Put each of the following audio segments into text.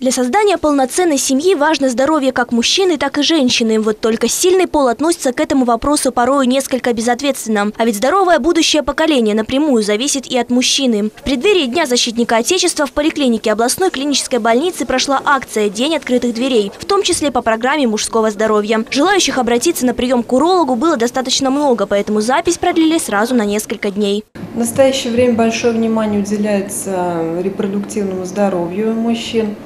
Для создания полноценной семьи важно здоровье как мужчины, так и женщины. Вот только сильный пол относится к этому вопросу порой несколько безответственно. А ведь здоровое будущее поколение напрямую зависит и от мужчины. В преддверии Дня защитника Отечества в поликлинике областной клинической больницы прошла акция «День открытых дверей», в том числе по программе мужского здоровья. Желающих обратиться на прием к урологу было достаточно много, поэтому запись продлили сразу на несколько дней. В настоящее время большое внимание уделяется репродуктивному здоровью мужчин,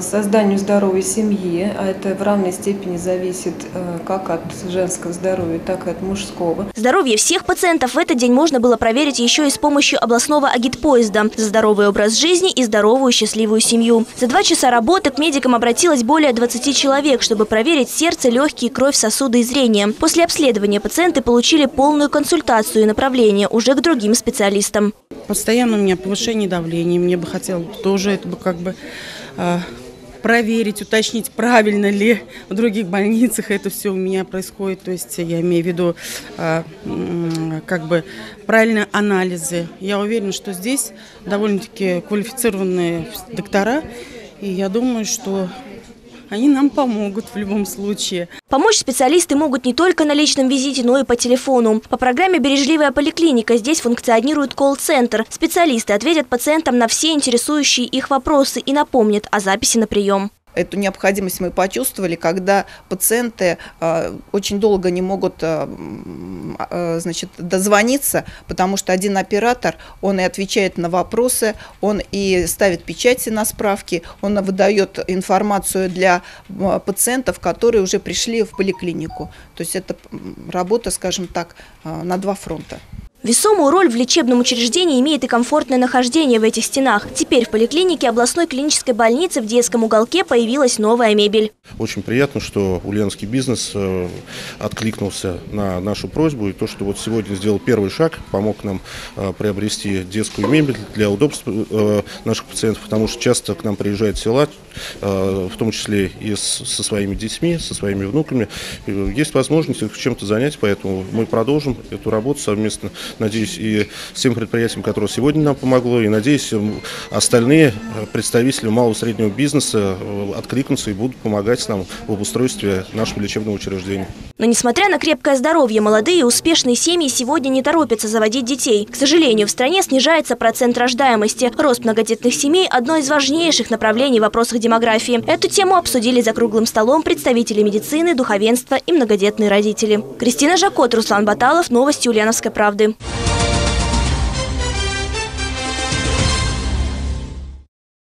созданию здоровой семьи, а это в равной степени зависит э, как от женского здоровья, так и от мужского. Здоровье всех пациентов в этот день можно было проверить еще и с помощью областного агитпоезда за здоровый образ жизни и здоровую счастливую семью. За два часа работы к медикам обратилось более 20 человек, чтобы проверить сердце, легкие, кровь, сосуды и зрение. После обследования пациенты получили полную консультацию и направление уже к другим специалистам. Постоянно у меня повышение давления, мне бы хотелось тоже это бы как бы а, проверить, уточнить, правильно ли в других больницах это все у меня происходит. То есть я имею в виду а, как бы правильные анализы. Я уверена, что здесь довольно-таки квалифицированные доктора, и я думаю, что они нам помогут в любом случае. Помочь специалисты могут не только на личном визите, но и по телефону. По программе «Бережливая поликлиника» здесь функционирует колл-центр. Специалисты ответят пациентам на все интересующие их вопросы и напомнят о записи на прием. Эту необходимость мы почувствовали, когда пациенты э, очень долго не могут э, э, значит, дозвониться, потому что один оператор, он и отвечает на вопросы, он и ставит печати на справки, он выдает информацию для пациентов, которые уже пришли в поликлинику. То есть это работа, скажем так, на два фронта. Весомую роль в лечебном учреждении имеет и комфортное нахождение в этих стенах. Теперь в поликлинике областной клинической больницы в детском уголке появилась новая мебель. Очень приятно, что ульяновский бизнес э, откликнулся на нашу просьбу. И то, что вот сегодня сделал первый шаг, помог нам э, приобрести детскую мебель для удобства э, наших пациентов, потому что часто к нам приезжают села, в том числе и со своими детьми, со своими внуками. Есть возможность их чем-то занять, поэтому мы продолжим эту работу совместно надеюсь, и всем предприятиям, которые сегодня нам помогло, и надеюсь, остальные э, представители малого и среднего бизнеса э, откликнутся и будут помогать нам в обустройстве нашего лечебного учреждения. Но несмотря на крепкое здоровье, молодые и успешные семьи сегодня не торопятся заводить детей. К сожалению, в стране снижается процент рождаемости. Рост многодетных семей – одно из важнейших направлений в вопросах демографии. Эту тему обсудили за круглым столом представители медицины, духовенства и многодетные родители. Кристина Жакот, Руслан Баталов, Новости Ульяновской правды.